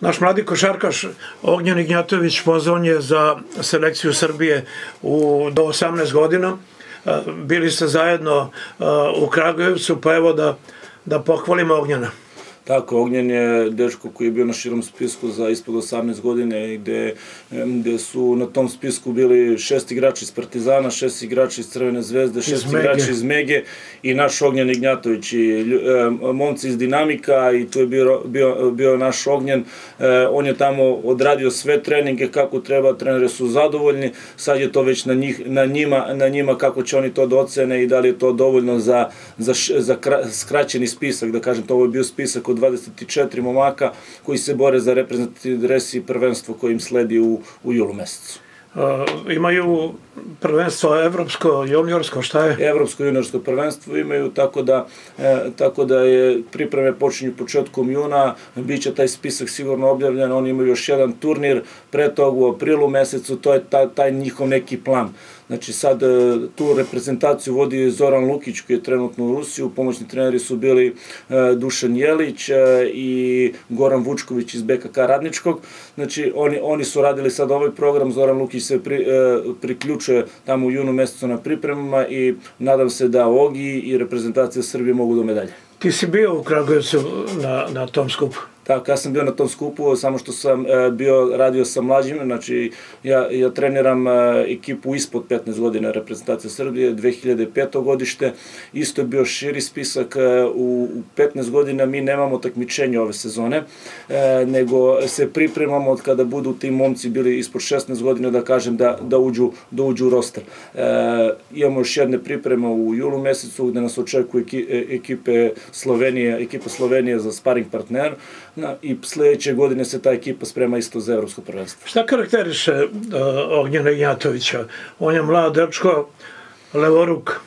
Naš mladi košarkaš Ognjen Ignjatović pozvan je za selekciju Srbije u, do 18 godina. E, bili ste zajedno e, u Kragujevcu, pa evo da, da pohvalimo Ognjena. Tako, Ognjen je dečko koji je bio na širom spisku za ispod 18 godine i gde, gde su na tom spisku bili šest igrači iz Partizana, šest igrači iz Crvene zvezde, šest iz igrači iz Mege i naš Ognjen Ignjatović i e, momci iz Dinamika i tu je bio, bio, bio naš Ognjen. E, on je tamo odradio sve treninge kako treba, trenere su zadovoljni, sad je to već na, njih, na, njima, na njima kako će oni to da ocene i da li je to dovoljno za, za, za skraćeni spisak, da kažem, to je bio spisak od 24 momaka koji se bore za reprezentativni dres i prvenstvo koje im sledi u, u julu mesecu. Uh, imaju prvenstvo evropsko, juniorsko, šta je? Evropsko juniorsko prvenstvo imaju, tako da, e, tako da je pripreme počinju početkom juna, biće taj spisak sigurno objavljen, oni imaju još jedan turnir pre toga u aprilu mesecu, to je taj, taj njihov neki plan. Znači sad e, tu reprezentaciju vodi Zoran Lukić koji je trenutno u Rusiju, pomoćni treneri su bili e, Dušan Jelić e, i Goran Vučković iz BKK Radničkog. Znači oni, oni su radili sad ovaj program, Zoran Lukić se pri, priključuje tamo u junu mesecu na pripremama i nadam se da Ogi i reprezentacija Srbije mogu do medalje. Ti si bio u Kragujevcu na, na tom skupu? Tako, ja sam bio na tom skupu, samo što sam e, bio, radio sa mlađim, znači ja, ja treniram e, ekipu ispod 15 godina reprezentacije Srbije, 2005. godište, isto je bio širi spisak, e, u, u 15 godina mi nemamo takmičenje ove sezone, e, nego se pripremamo od kada budu ti momci bili ispod 16 godina, da kažem, da, da, uđu, da uđu u roster. E, imamo još jedne pripreme u julu mesecu, gde nas očekuju e, ekipe Slovenije, ekipa Slovenije za sparing partner, i sledeće godine se ta ekipa sprema isto za evropsko prvenstvo. Šta karakteriše uh, Ognjena Ignjatovića? On je mlad dečko, levoruk.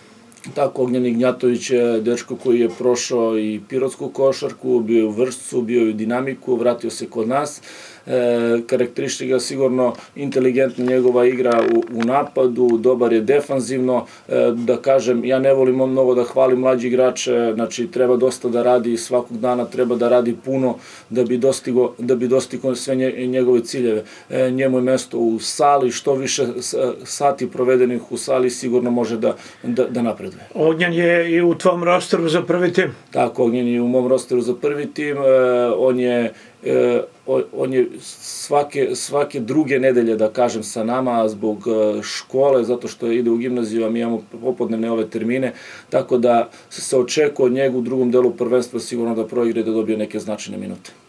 Tako, Ognjen Ignjatović je dečko koji je prošao i pirotsku košarku, bio je u vršcu, bio je u dinamiku, vratio se kod nas. E, karakteristika sigurno inteligentna njegova igra u, u napadu, dobar je defanzivno, e, da kažem, ja ne volim mnogo da hvalim mlađi igrače, znači treba dosta da radi svakog dana, treba da radi puno da bi dostigo, da bi dostigo sve njegove ciljeve. E, njemu je mesto u sali, što više sati provedenih u sali sigurno može da, da, da napreduje. Ognjan je i u tvom rosteru za prvi tim? Tako, Ognjan je u mom rosteru za prvi tim, e, on je e, on je svake, svake druge nedelje, da kažem, sa nama zbog e, škole, zato što ide u gimnaziju, a mi imamo popodnevne ove termine, tako da se očekuje od njega u drugom delu prvenstva sigurno da proigre da dobije neke značajne minute.